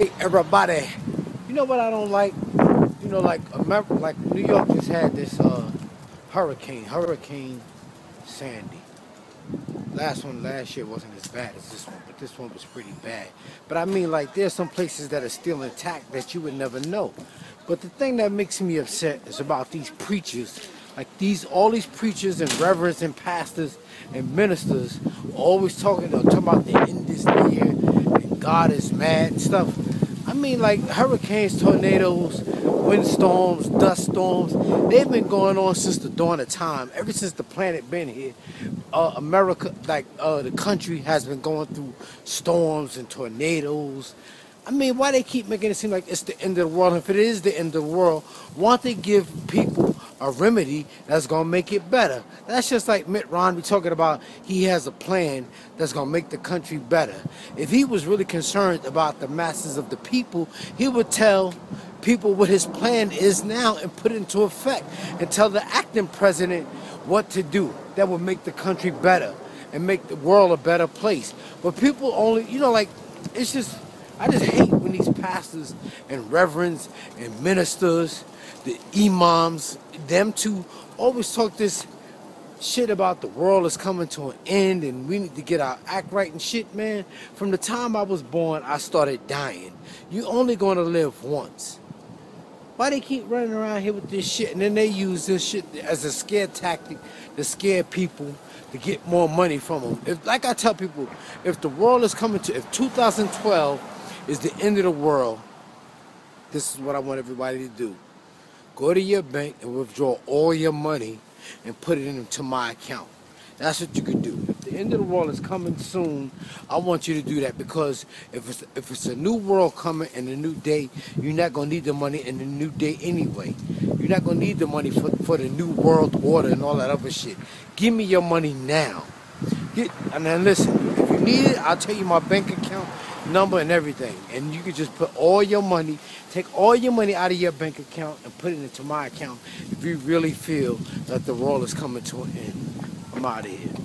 Hey, everybody, you know what I don't like? You know, like America, like New York just had this uh, hurricane, Hurricane Sandy. Last one last year wasn't as bad as this one, but this one was pretty bad. But I mean, like, there's some places that are still intact that you would never know. But the thing that makes me upset is about these preachers. Like these, all these preachers and reverends and pastors and ministers always talking, talking about the end is near and God is mad and stuff. I mean, like hurricanes, tornadoes, windstorms, dust storms, they've been going on since the dawn of time. Ever since the planet been here, uh, America, like uh, the country, has been going through storms and tornadoes. I mean, why they keep making it seem like it's the end of the world? If it is the end of the world, why don't they give people a remedy that's gonna make it better? That's just like Mitt Romney talking about he has a plan that's gonna make the country better. If he was really concerned about the masses of the people, he would tell people what his plan is now and put it into effect and tell the acting president what to do that would make the country better and make the world a better place. But people only, you know, like, it's just, I just hate when these pastors and reverends and ministers, the imams, them two always talk this shit about the world is coming to an end and we need to get our act right and shit, man. From the time I was born, I started dying. You only gonna live once. Why they keep running around here with this shit and then they use this shit as a scare tactic to scare people to get more money from them. If, like I tell people, if the world is coming to, if 2012 is the end of the world, this is what I want everybody to do. Go to your bank and withdraw all your money and put it into my account. That's what you can do. If the end of the world is coming soon, I want you to do that because if it's if it's a new world coming and a new day, you're not gonna need the money in the new day anyway. You're not gonna need the money for, for the new world order and all that other shit. Give me your money now. Get, and then listen, need it, I'll tell you my bank account number and everything. And you can just put all your money, take all your money out of your bank account and put it into my account if you really feel that the world is coming to an end. I'm out of here.